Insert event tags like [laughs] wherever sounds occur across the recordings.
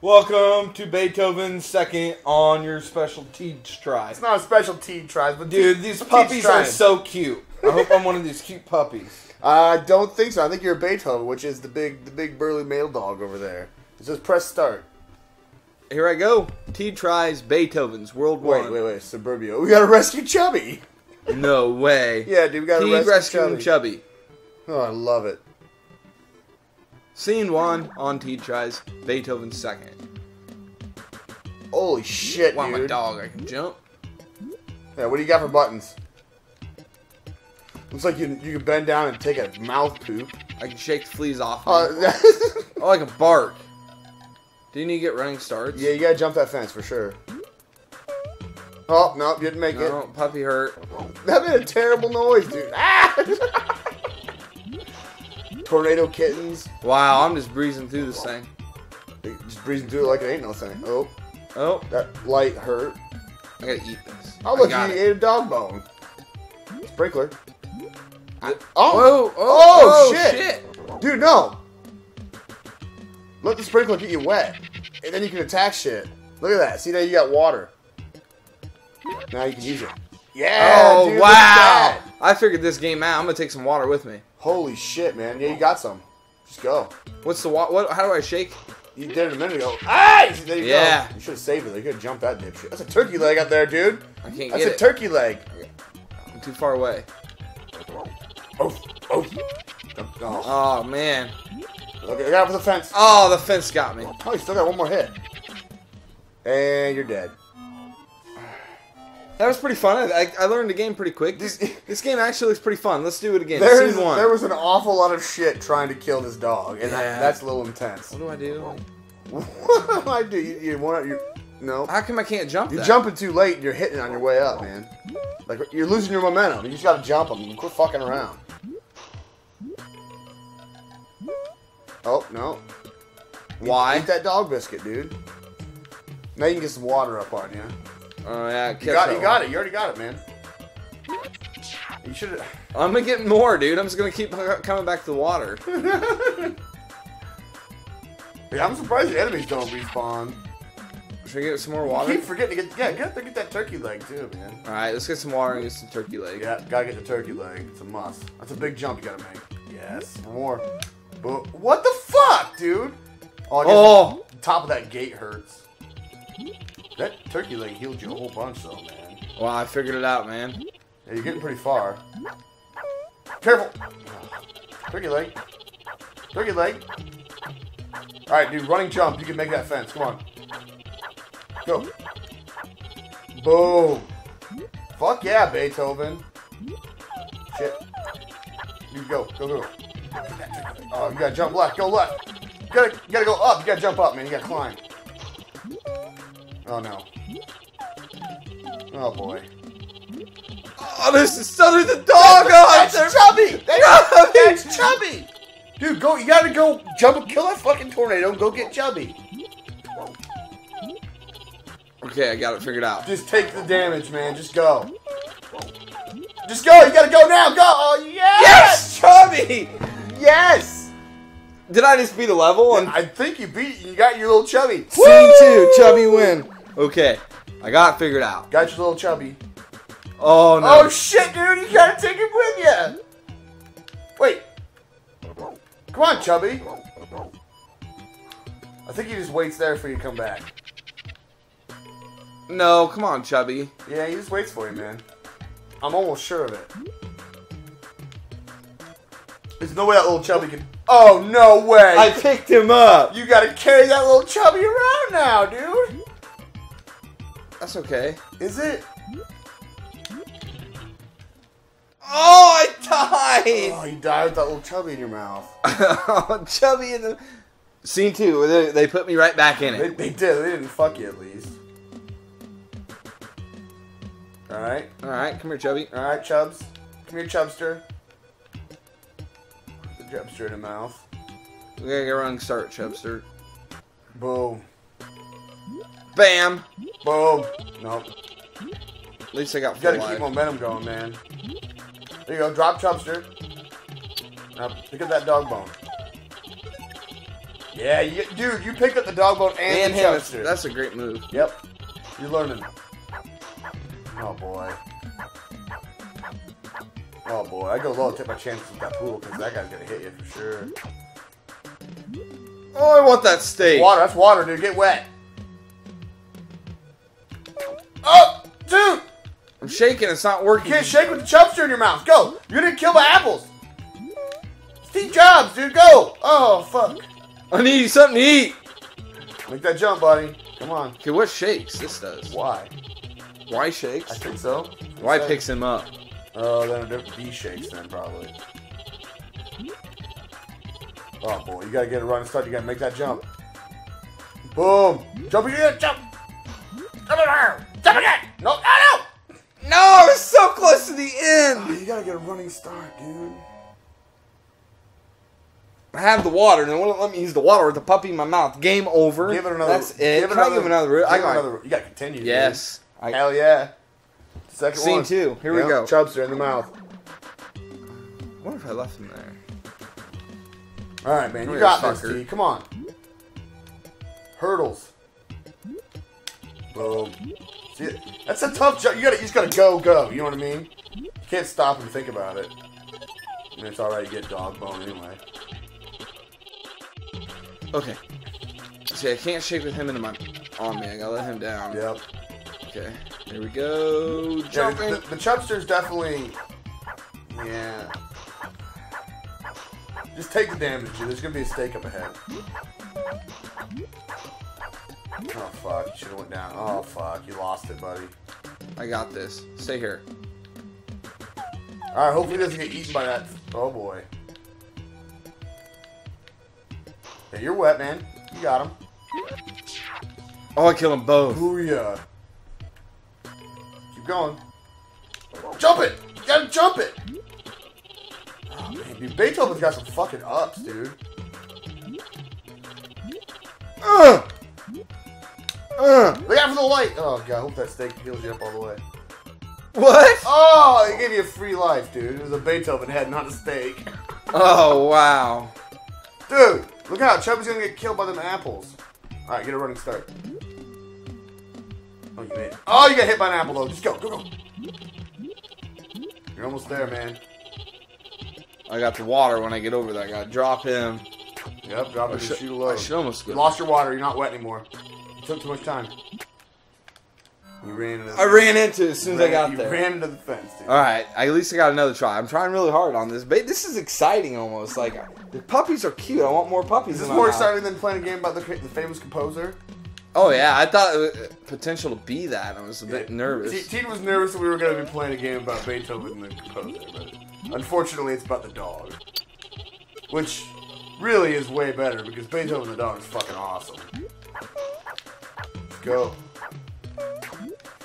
Welcome to Beethoven's second on your special teach try. It's not a special Teed tries, but Dude, tea- these puppies are so cute. I hope I'm one of these cute puppies. I don't think so. I think you're Beethoven, which is the big, the big burly male dog over there. It says press start. Here I go. Teed tries Beethoven's World Wait, One. wait, wait. Suburbia. We gotta rescue Chubby. No way. [laughs] Yeah, dude, we gotta T rescue Chubby. Chubby. Oh, I love it. Scene one on Teed tries Beethoven's second. Holy shit, Wow, my dude. dog, I can jump. Yeah, what do you got for buttons? Looks like you you can bend down and take a mouth poop. I can shake the fleas off. me. Uh, [laughs] oh, I can bark. Do you need to get running starts? yeah, you gotta jump that fence for sure. Oh no, you didn't make No, puppy hurt. it. That made a terrible noise, dude. Ah! [laughs] Tornado kittens. Wow, I'm just breezing through this thing. Just breezing through it like it ain't no thing. Oh, Oh, that light hurt. I gotta eat this. Oh, look, you it. ate a dog bone. Sprinkler. Oh. oh, Oh, oh, Oh, oh, shit. dude, no. Let the sprinkler get you wet, and then you can attack shit. Look at that. See, now you got water. Now you can use it. Yeah. Oh, dude, wow. I figured this game out. I'm gonna take some water with me. Holy shit, man. Yeah, you got some. Just go. What's the wa- what? How do I shake? You did it a minute ago. Ah! There you Yeah. go. You should have saved it. You could have jumped that dipshit. That's a turkey leg up there, dude. I can't get it. That's a it. turkey leg. I'm too far away. Oh, oh. Oh, Oh man. okay, I got up the fence. Oh, the fence got me. Oh, you still got one more hit. And you're dead. That was pretty fun. I, I learned the game pretty quick. This, this game actually looks pretty fun. Let's do it again. There's, Scene one. there was an awful lot of shit trying to kill this dog, and that, that's a little intense. What do I do? what do I do? You, you want you no? How come I can't jump? You're that? jumping too late. and You're hitting on your way up, man. Like you're losing your momentum. You just gotta jump them. Quit fucking around. Oh no! Eat- Why? Eat that dog biscuit, dude. Now you can get some water up on you. Oh yeah, You got, you got it. You already got it, man. You should. I'm gonna get more, dude. I'm just gonna keep coming back to the water. [laughs] Yeah, I'm surprised the enemies don't respawn. Should I get some more You water? keep forgetting to get yeah, get get that turkey leg too, man. All right, let's get some water and get some turkey leg. Yeah, gotta get the turkey leg. It's a must. That's a big jump you gotta make. Yes, more. But what the fuck, dude? Oh, Oh, the top of that gate hurts. That turkey leg healed you a whole bunch, though, man. well, I figured it out, man. Yeah, you're getting pretty far. Careful. Turkey leg. Turkey leg. All right, dude. Running jump. You can make that fence. Come on. Go. Boom. Fuck yeah, Beethoven. Shit. You go. Go, go. Oh, you gotta jump left. Go left. You gotta, you gotta go up. You gotta jump up, man. You gotta climb. Oh, no. Oh, boy. Oh, this is suddenly the dog. Oh, That's chubby. That's, that's chubby. Dude, go. You gotta go jump and kill that fucking tornado. and Go get chubby. Okay, I got it figured out. Just take the damage, man. Just go. Just go. You gotta go now. Go. Oh yes. Yes Chubby! Yes. Did I just beat a level? And I think you beat. You got your little chubby. scene two, Chubby win. Okay, I got it figured out. Got your little chubby. Oh no! Oh shit, dude! You gotta take him with you. Wait. Come on, chubby. I think he just waits there for you to come back. no, come on, Chubby. Yeah, he just waits for you, man. I'm almost sure of it. There's no way that little chubby can. Oh no way! I picked him up. you gotta carry that little chubby around now, dude. That's okay. Is it? Oh, I died. Oh, you died with that little chubby in your mouth. [laughs] Chubby in the scene two. They, they put me right back in They, it. they did. They didn't fuck you at least. All right, All right, come here, Chubby. all right, Chubs. Come here, Chubster. The Chubster in the mouth. We gotta get running start, Chubster. Boom. Bam. Boom. Nope. At least I got You gotta keep momentum going, man. There you go. Drop Chubster. Now pick up that dog bone. Yeah, you, dude, you picked up the dog bone and, And the chubster. That's a great move. Yep. You're learning. Oh boy. Oh boy. I go low and take my chances with that pool because that guy's gonna hit you for sure. Oh, I want that steak. Water, that's water, dude. Get wet. I'm shaking. It's not You working. can't shake with the chubster in your mouth. Go! You're gonna kill my apples. Steve Jobs, dude, go! Oh, fuck. I need something to eat. Make that jump, buddy. Come on. Okay, what shakes? This does. Why? Why shakes? I think so. Why picks him up? Oh, then a different D shakes then probably. Oh boy, you gotta get a running start. You gotta make that jump. Boom! Jump again! Jump! Jump again! Jump again! No! No, close to the end. Oh, you gotta get a running start, dude. I have the water, and it wouldn't let me use the water with the puppy in my mouth. Game over. Give it another. That's it. Give it I give another route? I got another. You gotta continue. Yes. I, Hell yeah. Second Scene one. two. Here we Yep, go. Chubster in the mouth. what if I left him there? All right, man. Come You got this. Teed. Come on. Hurdles. Boom. See, that's a tough job. You gotta, you just gotta go, go. You know what I mean? You can't stop and think about it. I mean, it's all right. You get dog bone anyway. Okay. See, I can't shake with him into my on me. I gotta let him down. Yep. Okay. Here we go. Yeah, Jumping. the, the chubster's definitely. Yeah. Just take the damage. dude. There's gonna be a stake up ahead. Oh fuck! You should have went down. Oh fuck! You lost it, buddy. I got this. Stay here. All right. Hopefully, he doesn't get eaten by that. Oh boy. Hey, you're wet, man. You got him. Oh, I kill them both. Booyah. Keep going. Jump it! You gotta jump it! Oh, man, dude, Beethoven's got some fucking ups, dude. Ugh. Ugh. Look out for the light! Oh, God, I hope that steak heals you up all the way. What? Oh, it gave you a free life, dude. It was a Beethoven head, not a steak. Oh, wow. Dude, look out. Chubby's gonna get killed by them apples. Alright, get a running start. Oh, you made it. Oh, you got hit by an apple, though. Just go, go, go. You're almost there, man. I got the water when I get over there. I gotta drop him. Yep, drop I it and should, shoot a I should almost You lost your water. You're not wet anymore. Took too much time. You ran into. I ran into it as soon as I got you there. ran into the fence, dude. All right, at least I got another try. I'm trying really hard on this, but this is exciting almost. Like the puppies are cute. I want more puppies. Is this more exciting than playing a game about the, the famous composer? Oh yeah, I thought it was potential to be that. I was a bit T- nervous. Teed was nervous that we were going to be playing a game about Beethoven and the composer, but unfortunately, it's about the dog, which really is way better because Beethoven and the dog is fucking awesome. Go.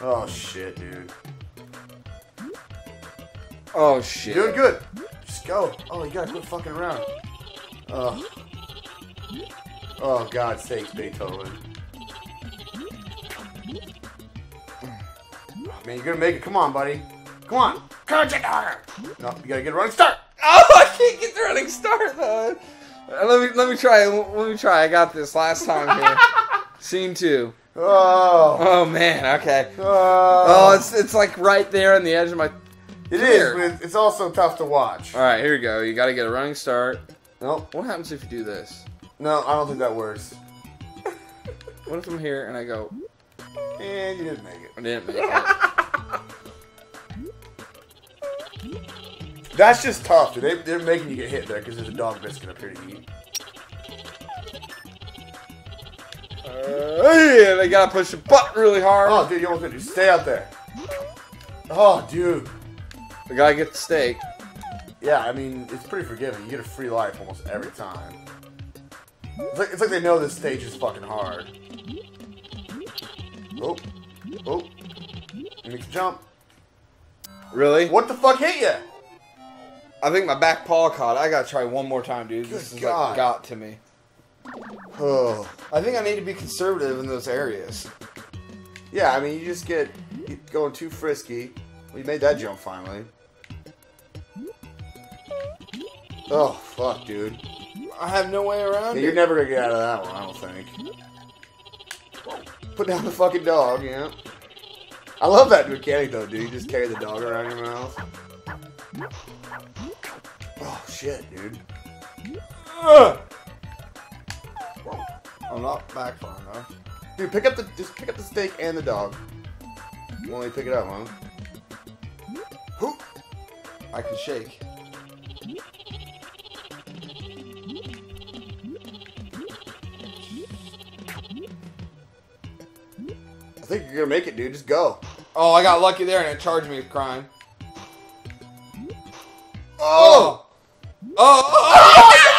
Oh shit, dude. Oh shit. You're doing good. Just go. Oh, you gotta quit fucking around. Oh. Oh, God sakes, Beethoven. Oh, man, you're gonna make it. Come on, buddy. Come on. Come on. No, you gotta get a running start. [laughs] Oh, I can't get the running start though. Let me let me try. Let me try. I got this last time here. [laughs] Scene two. Oh. Oh man. Okay. Oh, Oh, it's it's like right there on the edge of my. it is, but it's- also tough to watch. All right, here we go. You got to get a running start. Nope. What happens if you do this? No, I don't think that works. [laughs] What if I'm here and I go? And you didn't make it. I didn't make it. [laughs] That's just tough, dude. They, they're making you get hit there because there's a dog biscuit up here to eat. And I gotta push the butt really hard. Oh, dude, you almost did. Stay out there. Oh, dude. I gotta get the steak. Yeah, I mean, it's pretty forgiving. You get a free life almost every time. It's like, it's like they know this stage is fucking hard. Oh. Oh. Make the jump. Really? What the fuck hit you? I think my back paw caught. I gotta try one more time, dude. This Good is God. like got to me. Oh. I think I need to be conservative in those areas. Yeah, I mean, you just get going too frisky. We made that jump finally. Oh, fuck, dude. I have no way around Yeah, you're never gonna get out of that one, I don't think. Put down the fucking dog, yeah. I love that mechanic though, dude. You just carry the dog around your mouth. Oh shit, dude. Ugh. I'm not back far enough. Dude, pick up the just pick up the steak and the dog. You me to pick it up, huh? Who? I can shake. I think you're gonna make it, dude. Just go. Oh, I got lucky there and it charged me with crime. Oh! Oh! Oh! [laughs] oh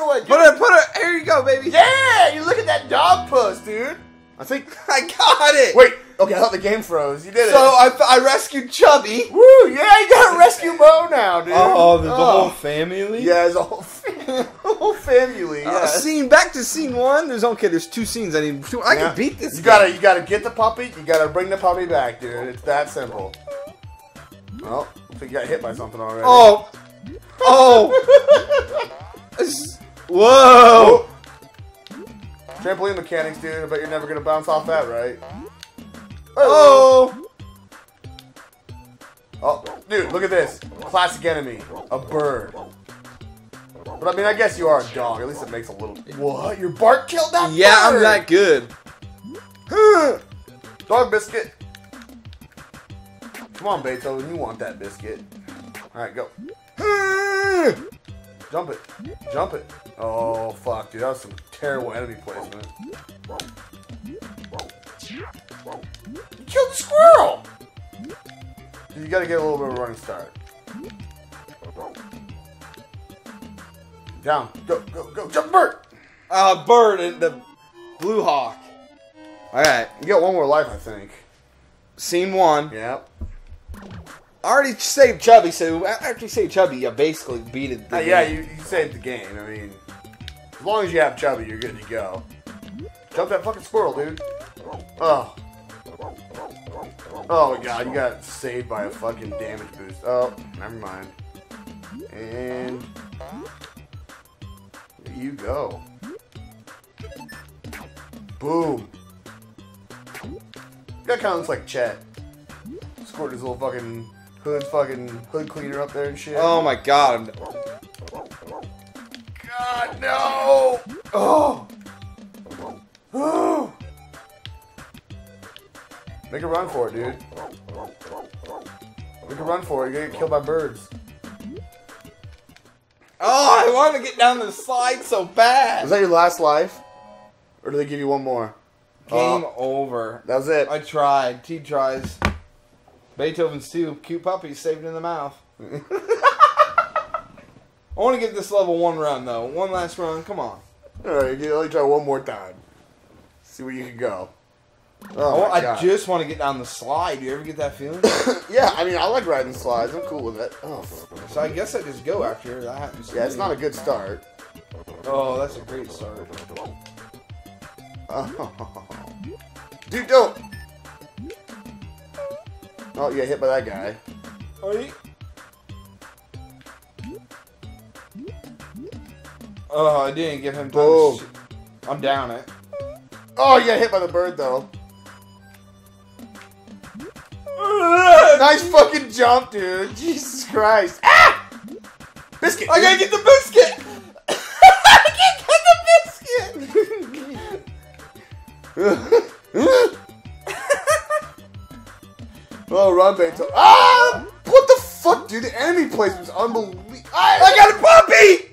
dog. Don't let him run away. put it, put it. Here you go, baby. Yeah, you look at that dog post, dude. I think. [laughs] I got it. Wait. Okay, I thought the game froze. You did it. So I, I rescued Chubby. Woo! Yeah, you got rescue Mo now, dude. Oh, there's the Oh. whole family. Yeah, there's a whole, fam- [laughs] whole family. Yeah. Uh, scene back to scene one. There's okay. There's two scenes. I need. Two, I Yeah. can beat this. You guy. gotta, you gotta get the puppy. You gotta bring the puppy back, dude. It's that simple. Oh, I think you got hit by something already. Oh. Oh. [laughs] This- Whoa. Trampoline mechanics, dude. I bet you're never gonna bounce off that, right? Oh. Oh, dude, look at this. Classic enemy. A bird. But I mean, I guess you are a dog. At least it makes a little. What? Your bark killed that Yeah, I'm bird? that good. [sighs] Dog biscuit. Come on, Beethoven. You want that biscuit. Alright, go. [sighs] Jump it. Jump it. Oh, fuck, dude. That was some terrible enemy placement. You killed the squirrel! You gotta get a little bit of a running start. Down. Go, go, go. Jump, bird! Uh, bird and the blue hawk. All right, You got one more life, I think. scene one. Yep. I already saved Chubby, so after you save Chubby, you basically beat it. Uh, yeah, you, you saved the game. I mean, as long as you have Chubby, you're good to go. Jump that fucking squirrel, dude. Oh. Oh my god, you got saved by a fucking damage boost. Oh, never mind. And you go. Boom. That kind of looks like Chet. Squirt his little fucking hood fucking hood cleaner up there and shit. Oh my god. I'm- God, no! Oh! Oh! Make a run for it, dude. Make a run for it. You're gonna get killed by birds. Oh, I want to get down the slide so bad. Was that your last life? Or do they give you one more? Game Oh, over. that was it. I tried. Teed tries. Beethoven's 2. Cute puppy saved in the mouth. [laughs] I want to give this level one run though. One last run. Come on. Alright, let me try one more time. See where you can go. Oh, Oh, I God. just want to get down the slide. Do you ever get that feeling? [coughs] yeah, I mean, I like riding slides. I'm cool with it. Oh, so I guess I just go after that happens. yeah, it's not a good start. Oh, that's a great start. Oh. Dude, don't! Oh, you got hit by that guy. Oi. Oh, I didn't give him time. I'm down it. Oh, you got hit by the bird, though. [laughs] Nice fucking jump, dude. Jesus Christ. Ah! Biscuit. I gotta get the biscuit. I can't get the biscuit. oh, run, Beto. Ah! What the fuck, dude? The enemy placement's unbelievable. I got a puppy.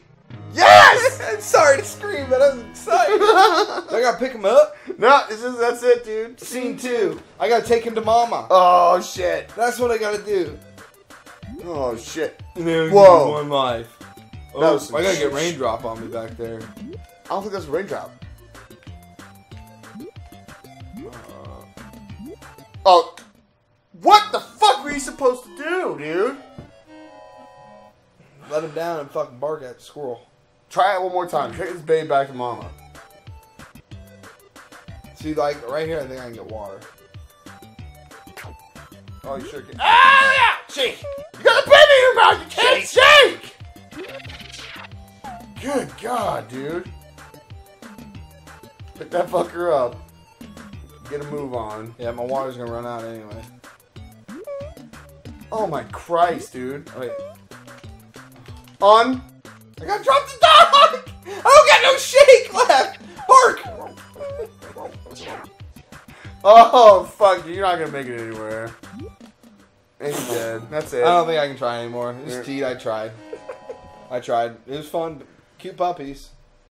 Yes! [laughs] I'm sorry to scream, but I was excited. [laughs] I gotta pick him up. no, this is that's it, dude. Scene two. I gotta take him to mama. Oh shit. That's what I gotta do. Oh shit. Whoa. Whoa. One life. That Oh, was some I gotta get shit. raindrop on me back there. I don't think that's a raindrop. Uh, oh. What the fuck were you supposed to do, dude? Let him down and fucking bark at the squirrel. Try it one more time. Take this baby back to mama. See, like right here, I think I can get water. Oh, you sure can. Ah, yeah! Shake! You got a baby in your mouth! You can't shake! Good God, dude. Pick that fucker up. Get a move on. Yeah, my water's gonna run out anyway. Oh my Christ, dude. Wait, On. I gotta drop the dog! Got no shake left! Bark! Oh, fuck. You're not going to make it anywhere. And he's dead. That's it. I don't think I can try anymore. Yeah. cheat, I tried. [laughs] I tried. It was fun. Cute puppies.